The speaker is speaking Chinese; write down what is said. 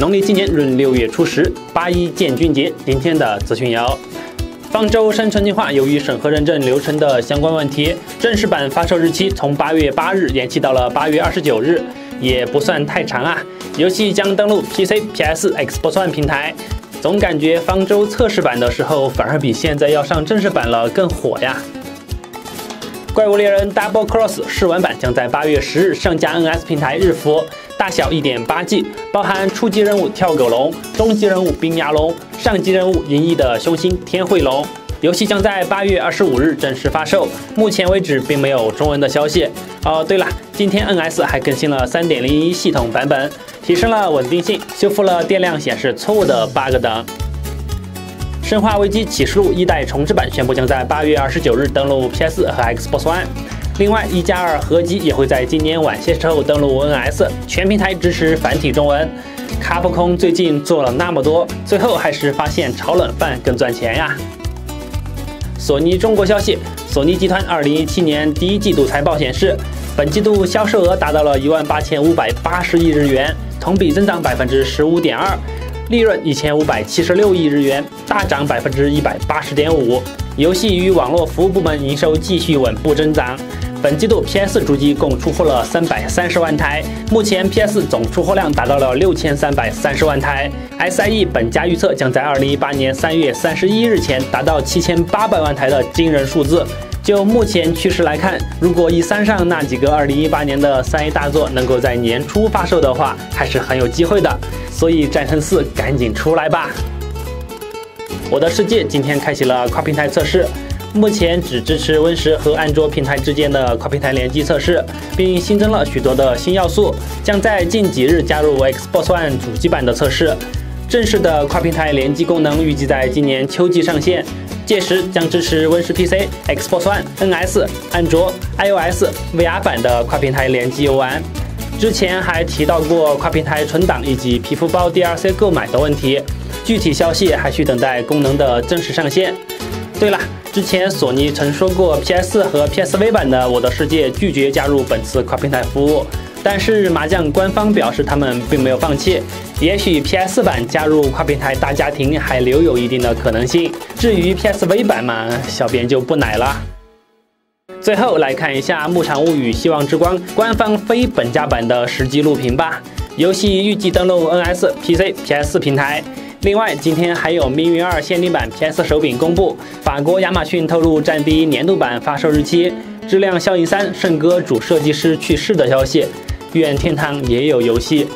农历今年闰六月初十，八一建军节。今天的资讯有：方舟生存进化，由于审核认证流程的相关问题，正式版发售日期从八月八日延期到了八月二十九日，也不算太长啊。游戏将登陆 PC、PS、Xbox One 平台。总感觉方舟测试版的时候，反而比现在要上正式版了更火呀。怪物猎人 Double Cross 试玩版将在八月十日上架 NS 平台日服。大小一点八 G，包含初级任务跳狗龙、中级任务冰牙龙、上级任务银翼的凶星天慧龙。游戏将在八月二十五日正式发售，目前为止并没有中文的消息。哦，对了，今天 NS 还更新了三点零一系统版本，提升了稳定性，修复了电量显示错误的 bug 等。生化危机启示录一代重置版宣布将在八月二十九日登陆 PS 和 Xbox One。另外，一加二合集也会在今年晚些时候登陆 NS，全平台支持繁体中文。卡普空最近做了那么多，最后还是发现炒冷饭更赚钱呀。索尼中国消息，索尼集团2017年第一季度财报显示，本季度销售额达到了一万八千五百八十亿日元，同比增长百分之十五点二，利润一千五百七十六亿日元，大涨百分之一百八十点五。游戏与网络服务部门营收继续稳步增长。本季度 PS 主机共出货了三百三十万台，目前 PS 总出货量达到了六千三百三十万台。SIE 本家预测将在二零一八年三月三十一日前达到七千八百万台的惊人数字。就目前趋势来看，如果以三上那几个二零一八年的三 A 大作能够在年初发售的话，还是很有机会的。所以战神四赶紧出来吧！我的世界今天开启了跨平台测试。目前只支持 Win 十和安卓平台之间的跨平台联机测试，并新增了许多的新要素，将在近几日加入 Xbox One 主机版的测试。正式的跨平台联机功能预计在今年秋季上线，届时将支持 Win 十 PC、Xbox One、NS、安卓、iOS、VR 版的跨平台联机游玩。之前还提到过跨平台存档以及皮肤包 DLC 购买的问题，具体消息还需等待功能的正式上线。对了。之前索尼曾说过，PS 和 PSV 版的《我的世界》拒绝加入本次跨平台服务，但是麻将官方表示他们并没有放弃，也许 PS 版加入跨平台大家庭还留有一定的可能性。至于 PSV 版嘛，小编就不奶了。最后来看一下《牧场物语：希望之光》官方非本家版的实际录屏吧，游戏预计登陆 NS、PC、PS 平台。另外，今天还有《命运二》限定版 PS 手柄公布。法国亚马逊透露《战地》年度版发售日期。质量效应三：圣歌主设计师去世的消息。愿天堂也有游戏。